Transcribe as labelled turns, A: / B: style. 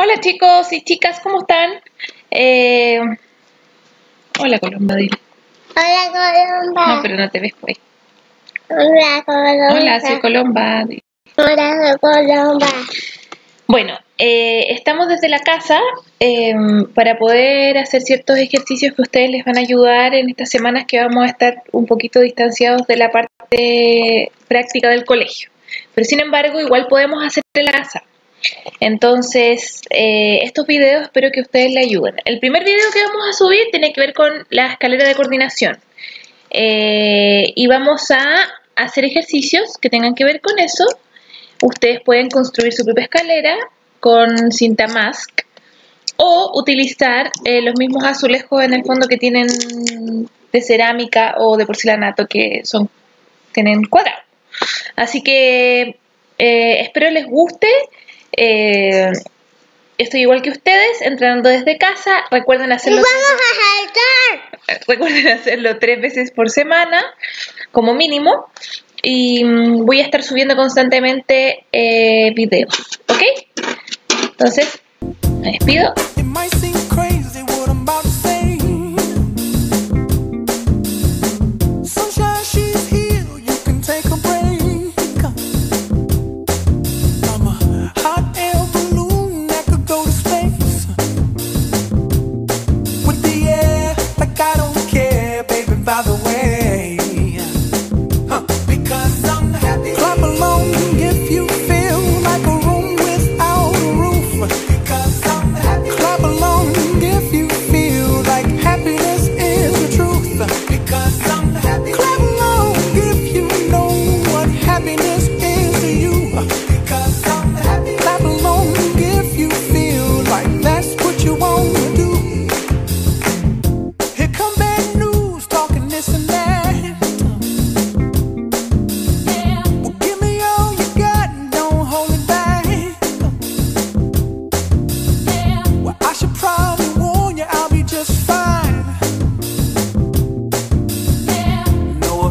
A: Hola chicos y chicas, ¿cómo están? Eh, Hola Colomba, dile.
B: Hola, Colomba.
A: No, pero no te ves pues.
B: Hola, Colomba.
A: Hola, soy Colomba. dile.
B: Hola, soy Colomba.
A: Bueno, eh, estamos desde la casa eh, para poder hacer ciertos ejercicios que ustedes les van a ayudar en estas semanas que vamos a estar un poquito distanciados de la parte práctica del colegio. Pero sin embargo, igual podemos hacer en la casa. Entonces, eh, estos videos espero que ustedes le ayuden. El primer video que vamos a subir tiene que ver con la escalera de coordinación. Eh, y vamos a hacer ejercicios que tengan que ver con eso. Ustedes pueden construir su propia escalera con cinta mask o utilizar eh, los mismos azulejos en el fondo que tienen de cerámica o de porcelanato que son tienen cuadrado. Así que espero les guste. Eh, estoy igual que ustedes, entrenando desde casa. Recuerden hacerlo,
B: Vamos a saltar.
A: recuerden hacerlo tres veces por semana, como mínimo. Y mm, voy a estar subiendo constantemente eh, videos, ¿ok? Entonces, me despido.